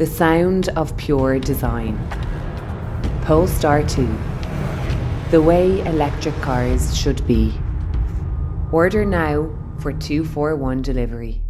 The sound of pure design. Polestar 2. The way electric cars should be. Order now for 241 delivery.